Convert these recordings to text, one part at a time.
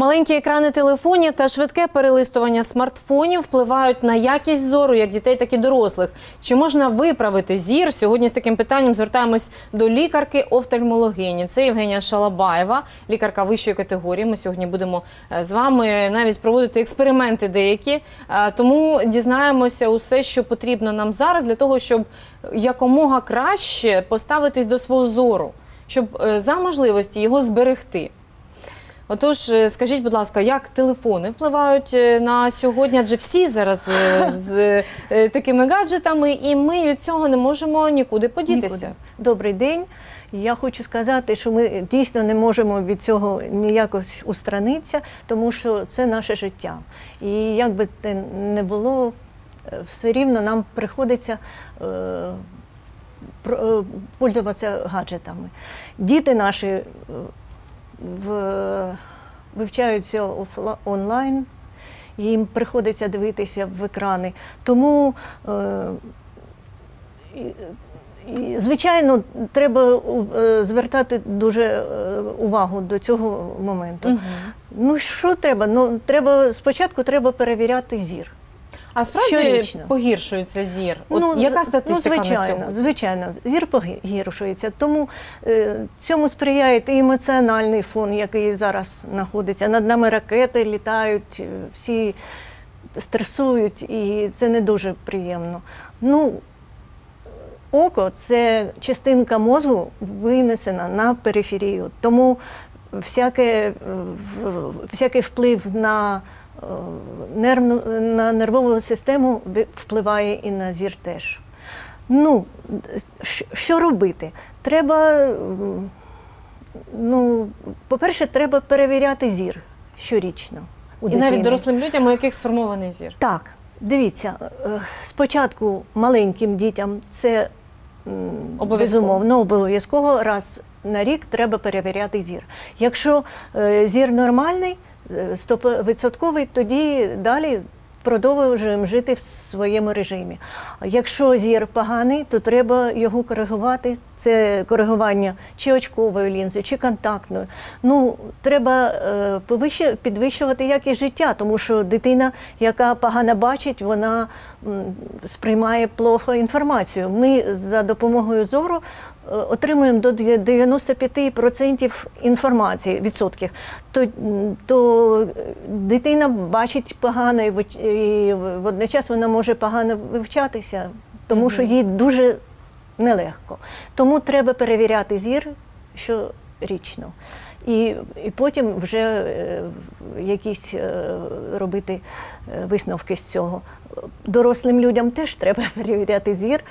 Маленькі екрани телефонів та швидке перелистування смартфонів впливають на якість зору як дітей, так і дорослих. Чи можна виправити зір? Сьогодні з таким питанням звертаємось до лікарки офтальмологині. Це Євгенія Шалабаєва, лікарка вищої категорії. Ми сьогодні будемо е, з вами навіть проводити експерименти деякі. Е, Тому дізнаємося усе, що потрібно нам зараз для того, щоб якомога краще поставитись до свого зору, щоб е, за можливості його зберегти. Отож, е, скажіть, будь ласка, як телефони впливають е, на сьогодні? Адже всі зараз е, з такими гаджетами, і ми від цього не можемо нікуди подітися. Нікуди. Добрий день. Я хочу сказати, що ми дійсно не можемо від цього ніяк устранитися, тому що це наше життя. І як би це не було, все рівно нам приходиться пользуватися гаджетами. Діти наші в, вивчаються онлайн, їм приходиться дивитися в екрани. Тому е, звичайно, треба е, звертати дуже е, увагу до цього моменту. Мгм. Ну що треба? Ну треба спочатку треба перевіряти зір. А справді Щорічно. погіршується зір? От ну, яка статистика ну, на звичайно, сьогодні? звичайно, зір погіршується. Тому е, цьому сприяє і емоціональний фон, який зараз знаходиться. Над нами ракети літають, е, всі стресують, і це не дуже приємно. Ну, око це частинка мозку винесена на периферію. Тому всяке, е, всякий вплив на, нервну, на нервову систему впливає і на зір теж. Ну, що робити? Треба, ну, по-перше, треба перевіряти зір щорічно. у І навіть дорослим людям, у яких сформований зір. Так, дивіться, е, спочатку маленьким дітям це Обов'язково. безумовно обов'язково раз на рік треба перевіряти зір. Якщо е, зір нормальний, е, стовідсотковий, тоді далі продовжуємо жити в своєму режимі. Якщо зір поганий, то треба його коригувати. Це коригування чи очкової лінзи, чи контактної. Ну, треба е, підвищувати якість життя, тому що дитина, яка погано бачить, вона сприймає плохо інформацію. Ми за допомогою зору е, отримуємо до 95% інформації відсотків. То, то е, дитина бачить погано і водночас вона може погано вивчатися, тому що їй дуже нелегко. Тому треба перевіряти зір щорічно. І, і потім вже е, якісь е, робити е, висновки з цього. Дорослим людям теж треба перевіряти зір.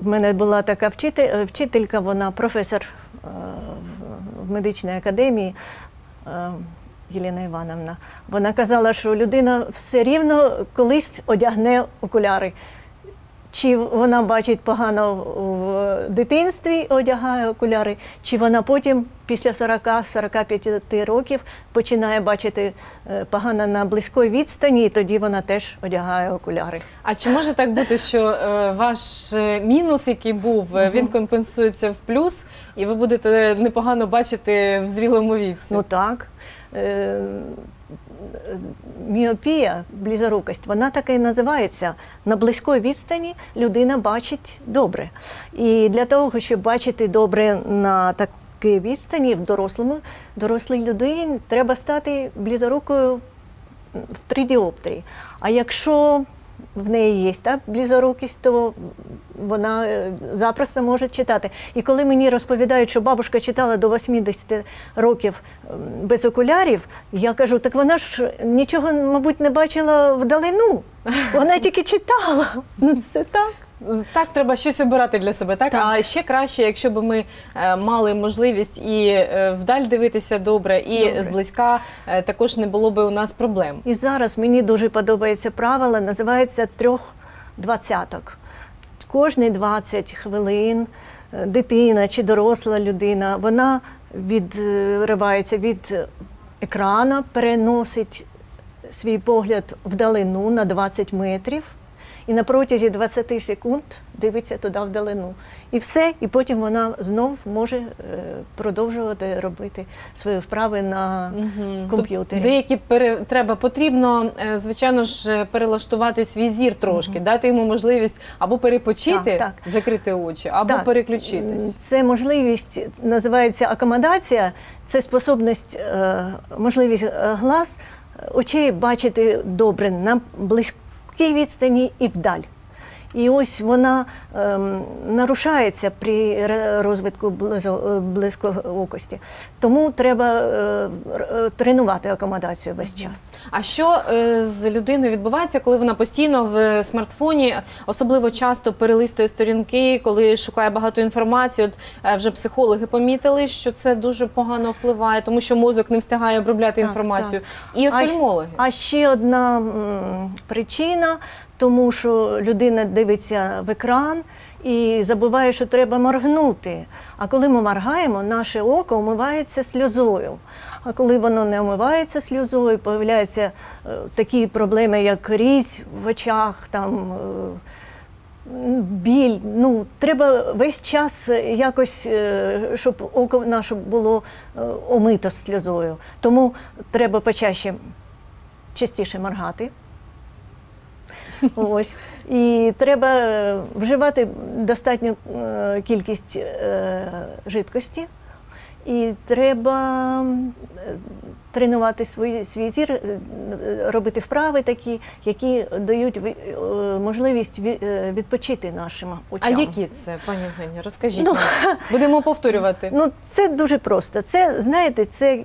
В мене була така е, вчителька, вона професор е, в- в медичній академії. е, Єліна Івановна, вона казала, що людина все рівно колись одягне окуляри. Чи вона бачить погано в дитинстві, одягає окуляри, чи вона потім після 40-45 років починає бачити е, погано на близькій відстані, і тоді вона теж одягає окуляри. А чи може так бути, що е, ваш е, мінус, який був, він компенсується в плюс, і ви будете непогано бачити в зрілому віці? Ну так. Міопія, близорукость, вона так і називається. На близькій відстані людина бачить добре. І для того, щоб бачити добре на такій відстані, в дорослому, дорослій людині треба стати близорукою в три діоптрії. А якщо в неї є та близорукість, то вона е, запросто може читати. І коли мені розповідають, що бабушка читала до 80 років без окулярів, я кажу, так вона ж нічого, мабуть, не бачила вдалину. Вона тільки читала. Ну це так. Так, треба щось обирати для себе. Так? Так. А ще краще, якщо б ми е, мали можливість і е, вдаль дивитися добре, і Добре. зблизька е, також не було б у нас проблем. І зараз мені дуже подобається правило, називається трьох двадцяток. Кожні 20 хвилин е, дитина чи доросла людина, вона відривається від екрана, переносить свій погляд вдалину на 20 метрів і на протязі 20 секунд дивиться туди вдалину. І все, і потім вона знов може е, продовжувати робити свої вправи на Мгм. комп'ютері. Деякі пере... треба потрібно, е, звичайно ж, е, перелаштувати свій зір трошки, дати йому можливість або перепочити, Так, закрити очі, або Так. переключитись. Це можливість, називається акомодація, це способність, можливість глаз, очей бачити добре на близькій відстані і вдаль. І ось вона ем, нарушається при розвитку близькоокості. Тому треба е, е, тренувати акомодацію весь час. А що е, з людиною відбувається, коли вона постійно в смартфоні, особливо часто перелистує сторінки, коли шукає багато інформації? От е, вже психологи помітили, що це дуже погано впливає, тому що мозок не встигає обробляти Так, інформацію. так. І А. А ще одна м, причина, тому що людина дивиться в екран і забуває, що треба моргнути. А коли ми моргаємо, наше око омивається сльозою. А коли воно не омивається сльозою, появляються е, такі проблеми, як різь в очах, там. е, Біль, ну треба весь час якось, е, щоб око наше було омито сльозою. Тому треба почаще частіше моргати. Ось. І треба вживати достатню е, кількість е, жидкості. І треба тренувати свій, свій зір, е, робити вправи такі, які дають можливість відпочити нашим А які це, пані Євгенія? Розкажіть Ну, нам. Будемо повторювати. Ну, це дуже просто. Це, знаєте, це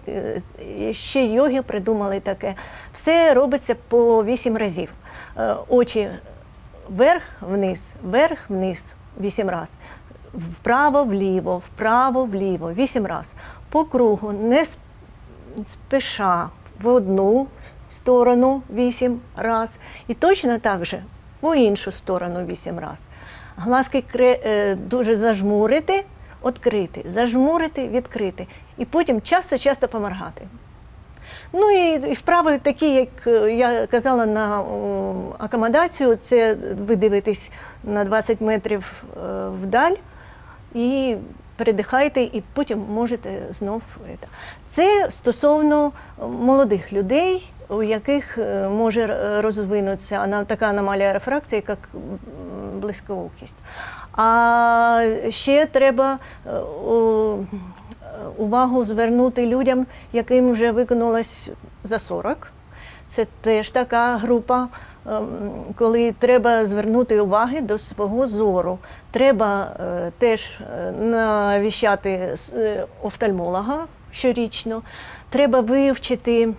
ще йоги придумали таке. Все робиться по вісім разів. Е, Очі вверх, вниз, вверх, вниз, вісім раз. Вправо, вліво, вправо, вліво, вісім раз. По кругу, не спеша в одну сторону вісім раз. І точно так же в іншу сторону вісім раз. Глазки е, дуже зажмурити, відкрити, зажмурити, відкрити. І потім часто-часто поморгати. Ну і, вправи такі, як е, я казала на акомодацію, це ви дивитесь на 20 метрів е, вдаль і передихайте, і потім можете знов. Це стосовно молодих людей, у яких е, може розвинутися така аномалія рефракції, як близькоокість. А ще треба е, увагу звернути людям, яким вже виконалось за 40. Це теж така група, ем, коли треба звернути уваги до свого зору. Треба е, теж е, навіщати е, офтальмолога щорічно. Треба вивчити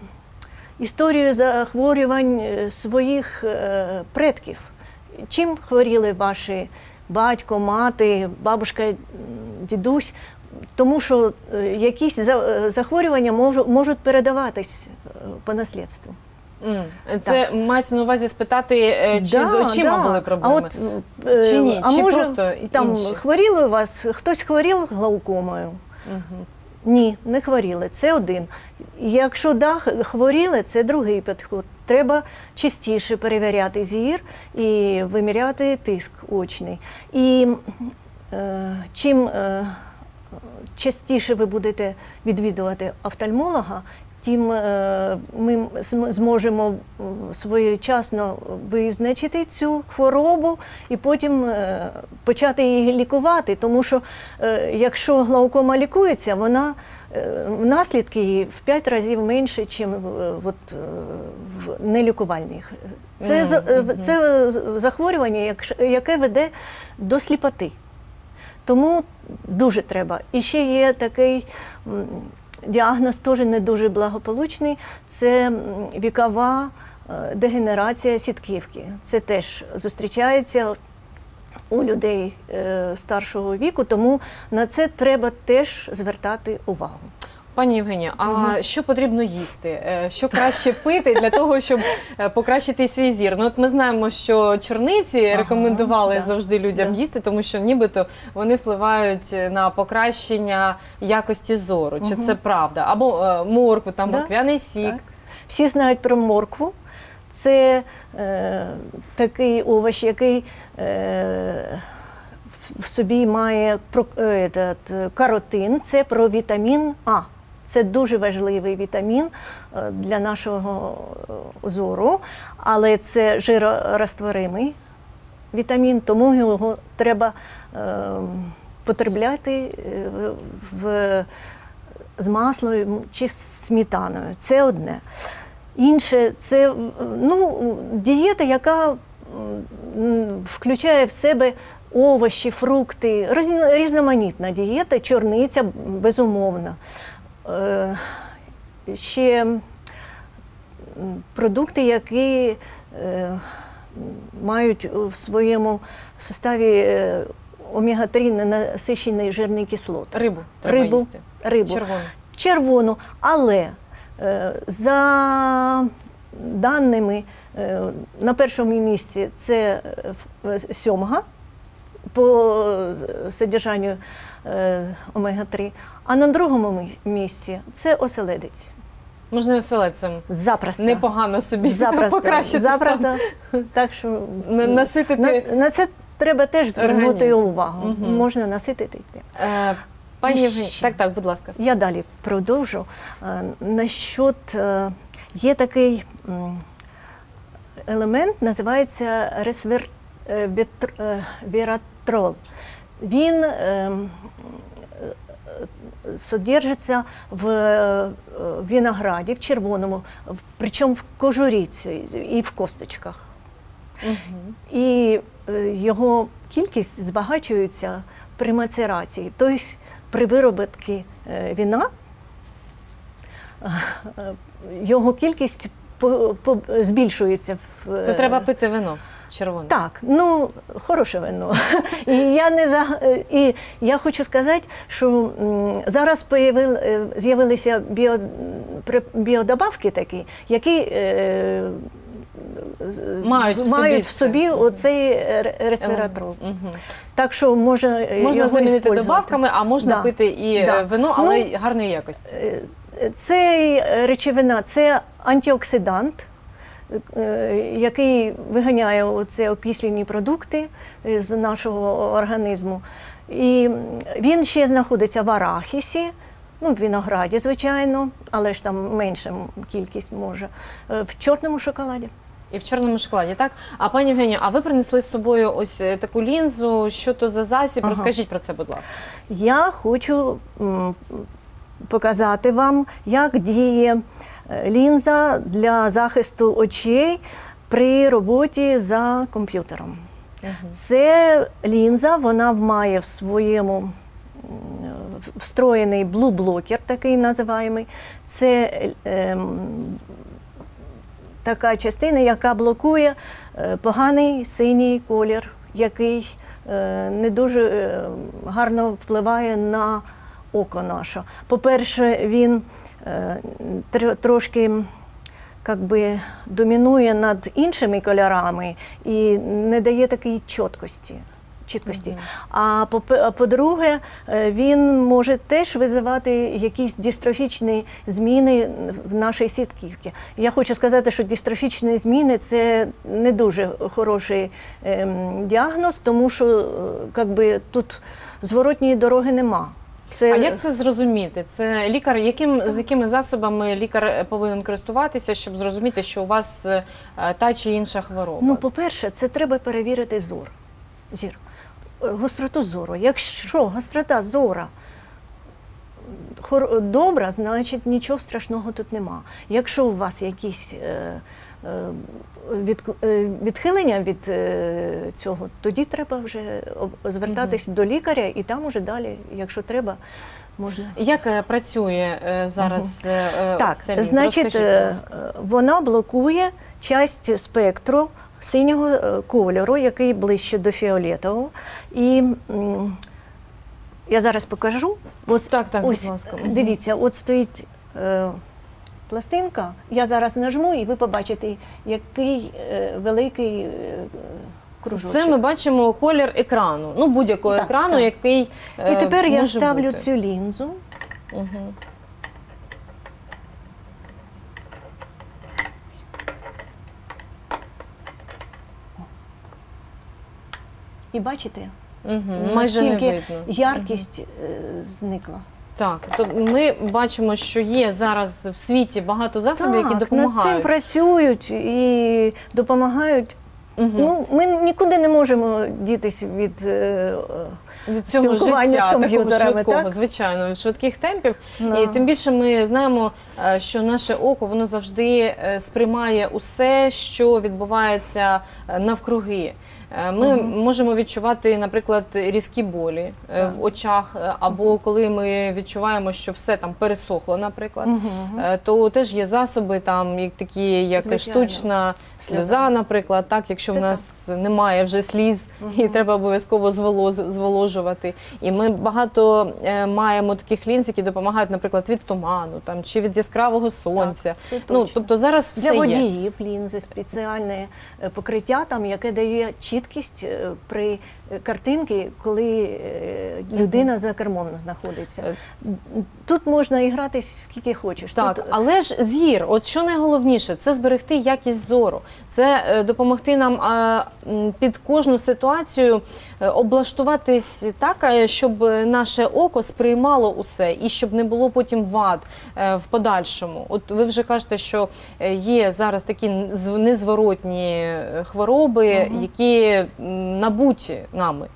історію захворювань е, своїх е, предків. Чим хворіли ваші батько, мати, бабушка, дідусь? Тому що е, якісь е, захворювання можу- можуть передаватись е, по наслідству. Це мається на увазі спитати, чи з очима були проблеми. А от, Чи ні? А Чи може, просто там інші? хворіли у вас, хтось хворів глаукомою? Мгм. Ні, не хворіли. Це один. Якщо да, хворіли, це другий підход. Треба частіше перевіряти зір і виміряти тиск очний. І е, чим е, частіше ви будете відвідувати офтальмолога, тим е, ми зможемо своєчасно визначити цю хворобу і потім е, почати її лікувати. Тому що е, якщо глаукома лікується, вона наслідки її в 5 разів менше, ніж от, в нелікувальних. Це, е, це захворювання, яке веде до сліпоти. Тому дуже треба. І ще є такий діагноз, теж не дуже благополучний. Це вікова е, дегенерація сітківки. Це теж зустрічається у людей е, старшого віку, тому на це треба теж звертати увагу. Пані Євгенія, а Мгм. що потрібно їсти? Е, Що краще пити для того, щоб е, покращити свій зір? Ну, от ми знаємо, що чорниці Ага, рекомендували да. завжди людям Да. їсти, тому що нібито вони впливають на покращення якості зору. Чи Мгм. це правда? Або е, моркву, там Да, морквяний сік. так. Всі знають про моркву. Це е, такий овоч, який е, в собі має про, е, каротин, це про вітамін А. Це дуже важливий вітамін е, для нашого е, зору, але це жиророзтворимий вітамін, тому його треба е, потребляти в, з маслом чи з сметаною. Це одне. Інше це ну, дієта, яка включає в себе овочі, фрукти, різноманітна дієта, чорниця, безумовно. Е, ще продукти, які е, мають в своєму составі е, омега-3 ненасичені жирні кислоти. Рибу треба Рибу. їсти. Рибу Червону. червону. Але за даними на першому місці це сьомга по содержанню е, омега-3, а на другому місці це оселедець. Можна оселедцем Запросто. непогано собі Запросто. покращити Запросто. Так що На- наситити на, на це треба теж звернути увагу. Мгм. Можна наситити. Е, Пані Євгенія, так, так, будь ласка. Я далі продовжу. Е, Насчет е, є такий елемент, називається ресвератрол. Він е, м, е, содержиться в е, винограді, в червоному, причому в кожурі ці- і в косточках. Мгм. І е, його кількість збагачується при мацерації, тобто при виробітці е, віна е, його кількість збільшується. То треба пити вино червоне. так, ну хороше вино. І я не за і я хочу сказати, що зараз е, з'явилися біо, біодобавки такі, які е, Мають в собі мають в собі оцей ре- ресвератрол. Мгм. Так що можна, е, Можна його замінити добавками, а можна Да. пити і Да. е, вино, але Ну, гарної якості. Цей речовина це антиоксидант, який виганяє оці окислені продукти е, з нашого організму. І він ще знаходиться в арахісі, ну, в винограді, звичайно, але ж там менша кількість може, е, в чорному шоколаді. І в чорному шоколаді, так? А пані Євгенія, а ви принесли з собою ось е, таку лінзу, що то за засіб? Ага. Розкажіть про це, будь ласка. Я хочу показати вам, як діє е, лінза для захисту очей при роботі за комп'ютером. Це лінза, вона має в своєму встроєний блу-блокер, такий називаємий. Це ем, така частина, яка блокує е, поганий синій колір, який е, не дуже е, гарно впливає на око наше. По-перше, він е, трошки как би, домінує над іншими кольорами і не дає такої чіткості. чіткості. А по- а по-друге, е, він може теж визивати якісь дистрофічні зміни в нашій сітківці. Я хочу сказати, що дистрофічні зміни це не дуже хороший ем, діагноз, тому що е, би, тут зворотньої дороги нема. Це А як це зрозуміти? Це лікар, яким з якими засобами лікар повинен користуватися, щоб зрозуміти, що у вас е, та чи інша хвороба? Ну, по-перше, це треба перевірити зор. Зір. Гостроту зору. Якщо гострота зора добра, значить нічого страшного тут нема. Якщо у вас якісь е, від, е, відхилення від е, цього, тоді треба вже звертатись до лікаря і там уже далі, якщо треба, можна. Як е, працює е, зараз е, е, Так, ось ця значить, е, е, вона блокує часть спектру синього е, кольору, який ближче до фіолетового. І я зараз покажу. Ось, Так, так, будь ласка. е, Дивіться, от стоїть е, пластинка. Я зараз нажму, і ви побачите, який е, великий е, кружочок. Це ми бачимо колір екрану, ну будь-якого екрану, так. який е, І тепер я ставлю цю лінзу. І бачите, Мгм. Наскільки яркість е, зникла. Так, то ми бачимо, що є зараз в світі багато засобів, які над цим допомагають. працюють і допомагають. Мгм. Ну, ми нікуди не можемо дітись від е, від цього спілкування з такого комп'ютерами, швидкого, так? звичайно, швидких темпів. Да. І тим більше ми знаємо, е, що наше око воно завжди е, сприймає усе, що відбувається е, навкруги. Е, Ми Мгм. можемо відчувати, наприклад, різкі болі е, Так. в очах, е, або коли ми відчуваємо, що все там пересохло, наприклад. Е, То теж є засоби, там як такі, як Звичайно. штучна сльоза, Сльоза. наприклад, так, якщо Це в нас немає вже сліз, і треба обов'язково зволожувати. І ми багато маємо таких лінз, які допомагають, наприклад, від туману там чи від яскравого сонця. Так, ну тобто зараз все Для є. водіїв лінзи спеціальне покриття, там, яке дає чіткість е, при картинці, коли е, людина за кермом знаходиться. Е. Тут можна і грати скільки хочеш. Так, Тут, але ж зір, от що найголовніше, це зберегти якість зору, це е, допомогти нам під кожну ситуацію облаштуватись так, щоб наше око сприймало усе і щоб не було потім вад в подальшому. От ви вже кажете, що є зараз такі нез- незворотні хвороби, Мгм. які набуті нами.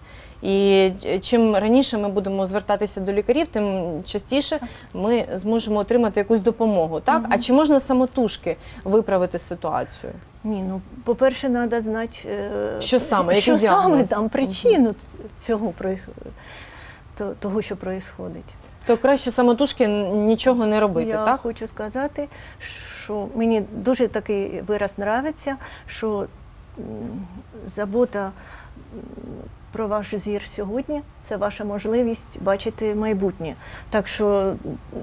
І чим раніше ми будемо звертатися до лікарів, тим частіше ми зможемо отримати якусь допомогу. Так, а чи можна самотужки виправити ситуацію? Ні, ну по-перше, треба знати, е, Що саме, що саме там причину цього того, що відбувається. То краще самотужки нічого не робити, Я так? хочу сказати, що мені дуже такий вираз подобається, що забота про ваш зір сьогодні це ваша можливість бачити майбутнє. Так що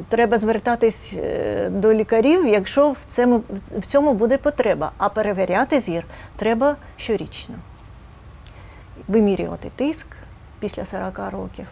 треба звертатись е, до лікарів, якщо в цьому, в цьому буде потреба. А перевіряти зір треба щорічно. Вимірювати тиск після 40 років.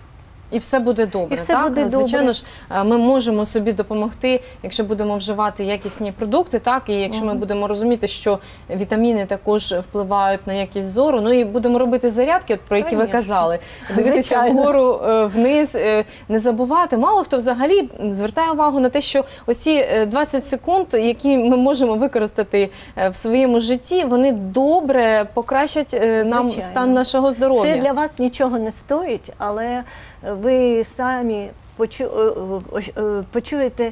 І все буде добре. І все так? буде Звичайно добре. ж, е, ми можемо собі допомогти, якщо будемо вживати якісні продукти, так і якщо ми будемо розуміти, що вітаміни також впливають на якість зору. Ну і будемо робити зарядки, от про які ви Конечно. казали. Дивитися Звичайно. вгору е, вниз, е, не забувати. Мало хто взагалі звертає увагу на те, що ось ці е, 20 секунд, які ми можемо використати е, в своєму житті, вони добре покращать е, нам Звичайно. стан нашого здоров'я. Це для вас нічого не стоїть, але ви самі е, е, е, почуєте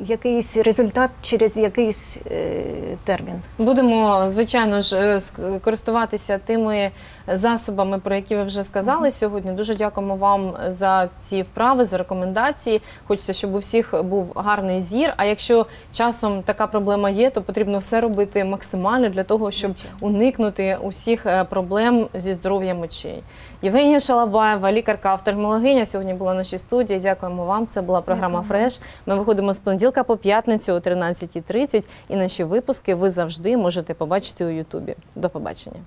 якийсь результат через якийсь е, термін. Будемо, звичайно ж, е, користуватися тими засобами, про які ви вже сказали сьогодні. Дуже дякуємо вам за ці вправи, за рекомендації. Хочеться, щоб у всіх був гарний зір. А якщо часом така проблема є, то потрібно все робити максимально для того, щоб уникнути усіх е, проблем зі здоров'ям очей. Євгенія Шалабаєва, лікарка офтальмологиня, сьогодні була в нашій студії. Дякуємо вам. Це була програма Фреш. Ми виходимо з понеділка по п'ятницю о 13.30. І наші випуски ви завжди можете побачити у Ютубі. До побачення.